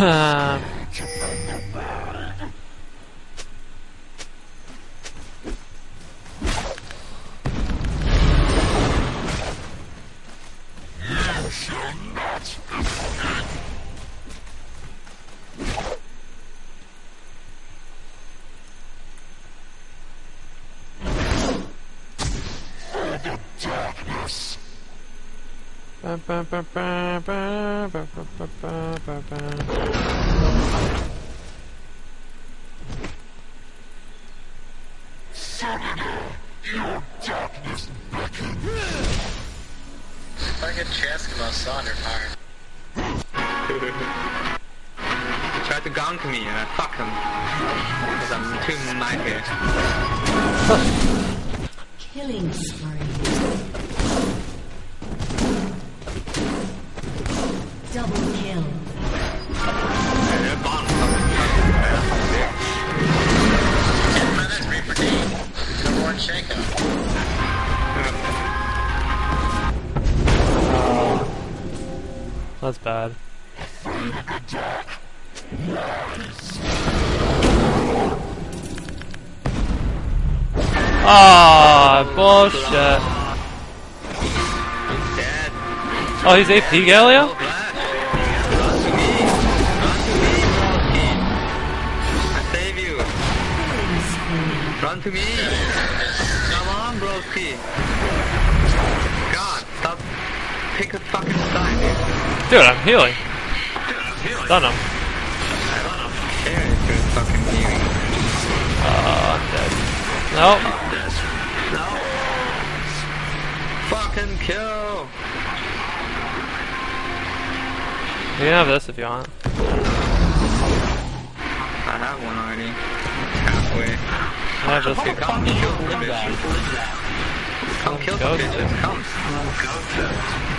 哈 Suddenly, your darkness beckons. Like a Chaskimo Sonder fire. he to gonk me and I fuck him. Because I'm too mighty. Killing spree. That's bad. Ah, oh, bullshit. Oh, he's AP Galio? Run to me! Come on, broski! Pick a fucking side, dude. Dude, I'm healing. Stun him. There is good fucking healing. Uh, I'm dead. Nope. No. Fucking kill. You can have this if you want. I have one already. Halfway. I have this. Okay, come kill the bitches. Come kill the bitches.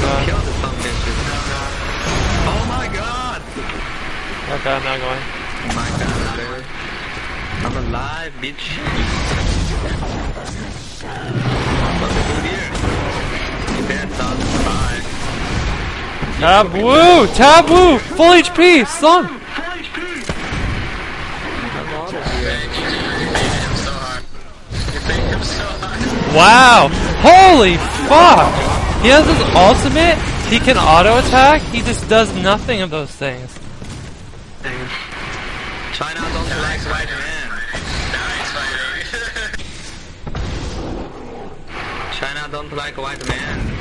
Come. Kill some bitches. Oh my god. okay, I'm not going. Oh my god, dude. I'm alive, bitch. What's the here? You dead, son. Bye. Taboo! Taboo! Full HP! Slung! Man, you you baited him so hard. You baited him so hard. Wow! Holy fuck! He has his ultimate, he can auto attack, he just does nothing of those things. China don't like white man. China don't like white man.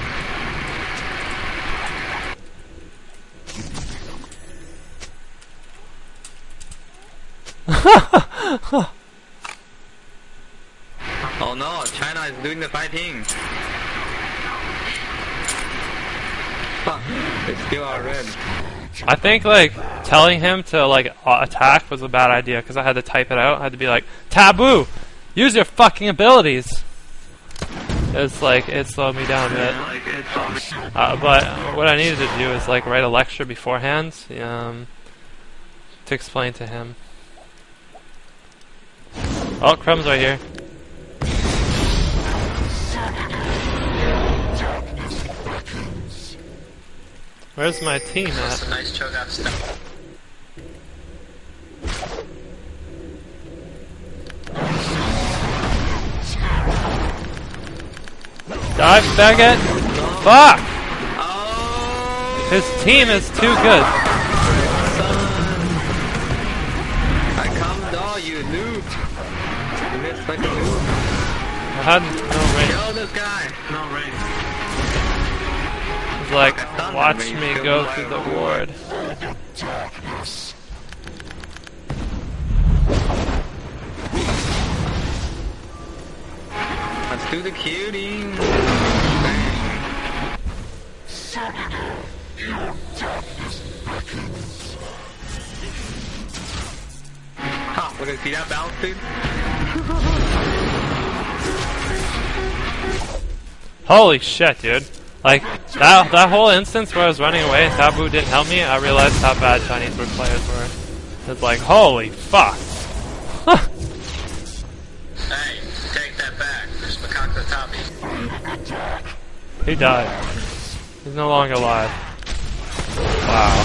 Oh no, China is doing the fighting. They still are red. I think like telling him to like attack was a bad idea because I had to type it out. I had to be like, "Taboo, use your fucking abilities." It's like it slowed me down a bit. Uh, but what I needed to do is like write a lecture beforehand um, to explain to him. Oh, crumbs right here. Where's my team That's at? a nice choke out stuff. Dive, Baguette! Fuck! Oh, His team is too good. I come down, you noob. You missed like a noob. I had no range. Kill this guy. No range. Like, I stunned him, watch me go through the ward. Let's do the cutie. Ha, look at see that bounce, dude? Holy shit, dude. Like, that, that whole instance where I was running away and Taboo didn't help me, I realized how bad Chinese players were. It's like, holy fuck! hey, take that back. There's Makaka Tommy. He died. He's no longer alive. Wow.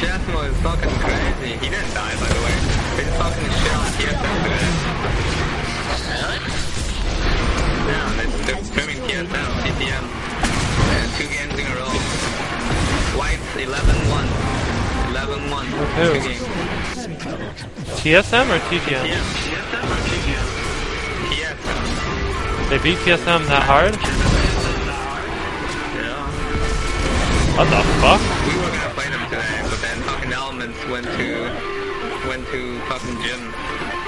Chasmo is fucking crazy. He didn't die, by the way. He's fucking shit on TSM today. Who? TSM or TGM? TSM? Or? TSM. They beat TSM that hard? Yeah. What the fuck? We were gonna play them today, but then fucking Elementz went to went to fucking gym.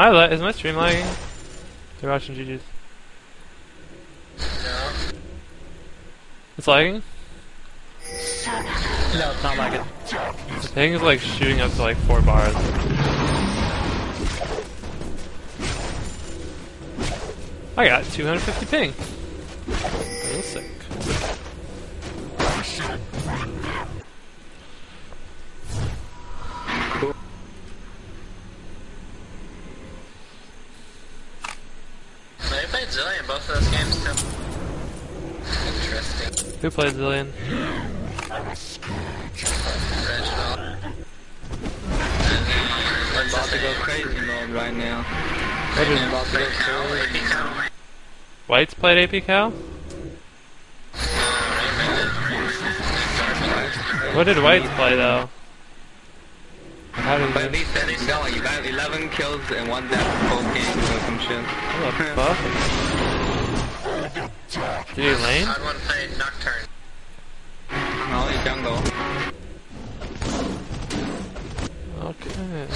I li- is my stream lagging? They're watching GG's. No. It's lagging? No, it's not like it. The thing is like shooting up to like four bars. I got 250 ping. Both of those games too. Interesting. Who played Zilean? Reginald. I'm about to go crazy mode right now. What I'm about to go crazy. Whites played AP Cal? What did Whites play though? How did But at he? least then he's got like you got 11 kills and one death both games or some shit. What the fuck? Did he lane? I'd want to play Nocturne. Only jungle. Okay.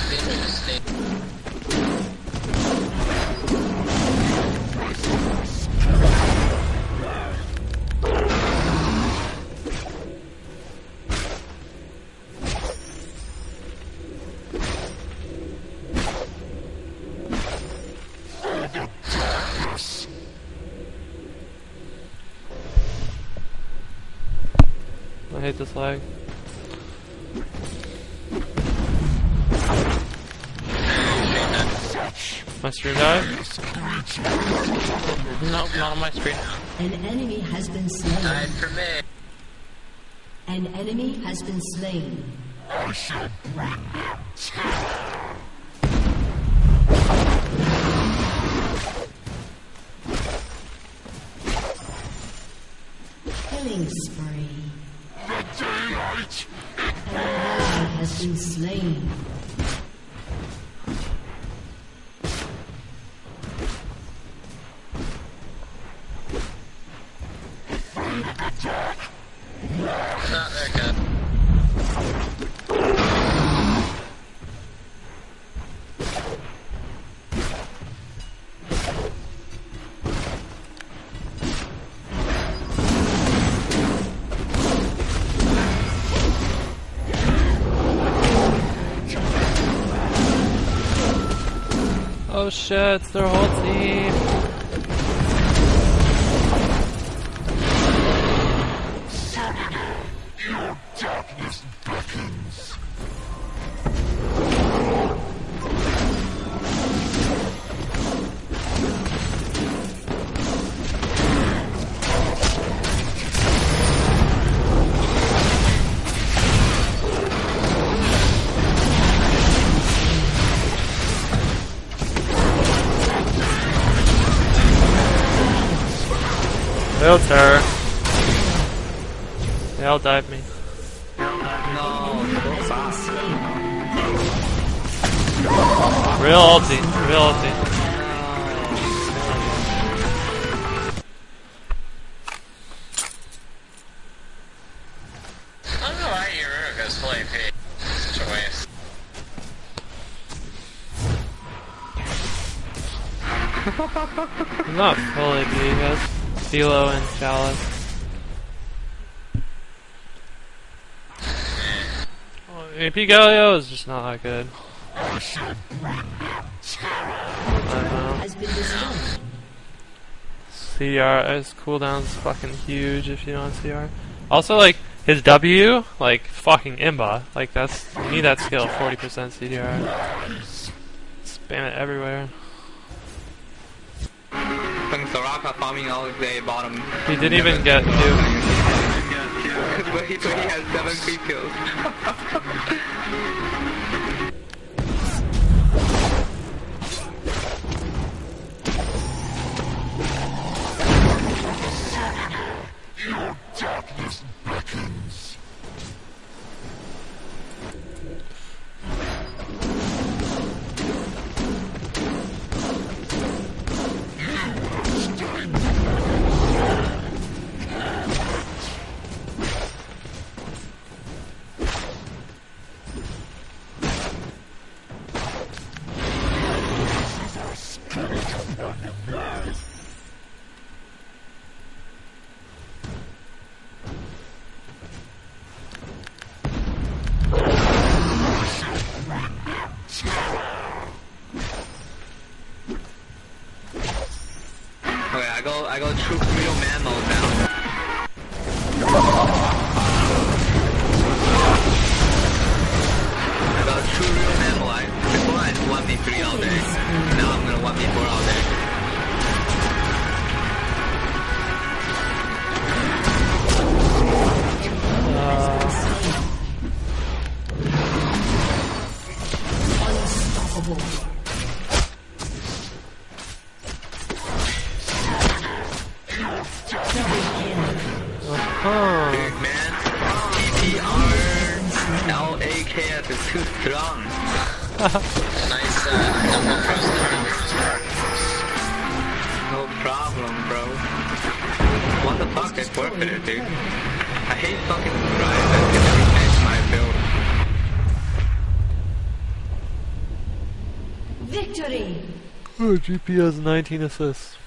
Hate this lag. My stream died? No, not on my screen. An enemy has been slain. Died for me. An enemy has been slain. Killing spree. Slain. Oh shit, their whole team. Filter. They all dive me. Real ulti, real ulti. I usually just play p. Such a waste. not fully P, guys has and. Well, AP Galio is just not that good. CR, his cooldown's fucking huge if you don't CR. Also, like, his W, like, fucking imba. Like, that's, you need that skill, 40% CDR. Spam it everywhere. Soraka farming all day bottom. He didn't even get Duke. but he, but he has seven creep kills. I go, I Huh. Big man, TPR LAKS is too strong. Nice, uh, double heart. No problem, bro. What the fuck? It's worth it, dude. I hate fucking drive that can my build. Victory. Oh, GP has 19 assists.